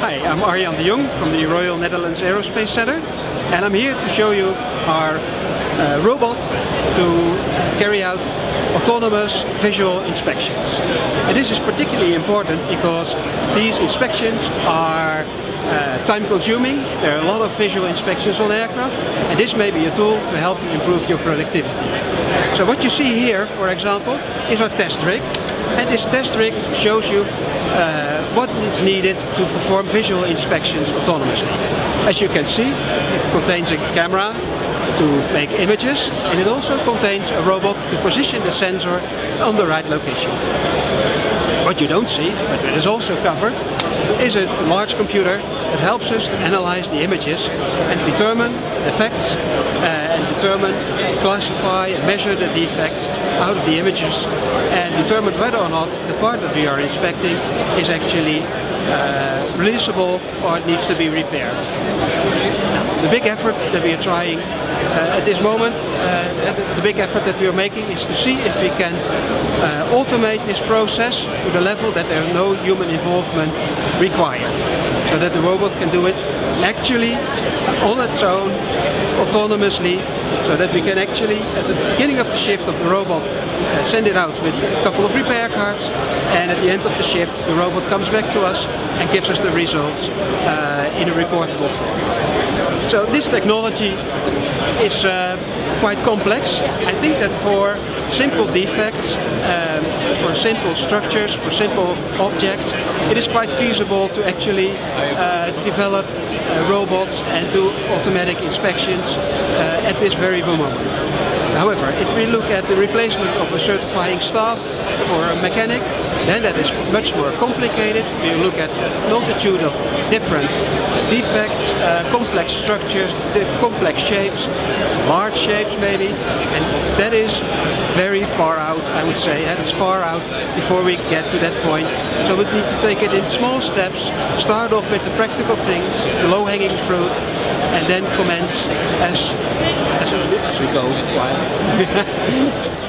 Hi, I'm Arjan de Jong from the Royal Netherlands Aerospace Center and I'm here to show you our uh, robot to carry out autonomous visual inspections. And this is particularly important because these inspections are uh, time consuming, there are a lot of visual inspections on aircraft and this may be a tool to help you improve your productivity. So what you see here, for example, is our test rig and this test rig shows you uh, what is needed to perform visual inspections autonomously. As you can see, it contains a camera to make images and it also contains a robot to position the sensor on the right location. What you don't see, but it is also covered, is a large computer that helps us to analyze the images and determine defects uh, and determine, classify and measure the defects out of the images and determine whether or not the part that we are inspecting is actually uh, releasable or it needs to be repaired. Now, the big effort that we are trying uh, at this moment, uh, the big effort that we are making is to see if we can uh, automate this process to the level that there's no human involvement required. So that the robot can do it actually on its own, autonomously, so that we can actually, at the beginning of the shift of the robot, uh, send it out with a couple of repair cards, and at the end of the shift, the robot comes back to us and gives us the results uh, in a reportable format. So this technology is uh, quite complex. I think that for simple defects, for simple structures, for simple objects, it is quite feasible to actually uh, develop uh, robots and do automatic inspections uh, at this very moment. However, if we look at the replacement of a certifying staff for a mechanic, then that is much more complicated. We look at a multitude of different defects, uh, complex structures, complex shapes, large shapes maybe, and that is very far out, I would say, and it's far out before we get to that point. So we need to take it in small steps, start off with the practical things, the low-hanging fruit, and then commence as, as, as we go.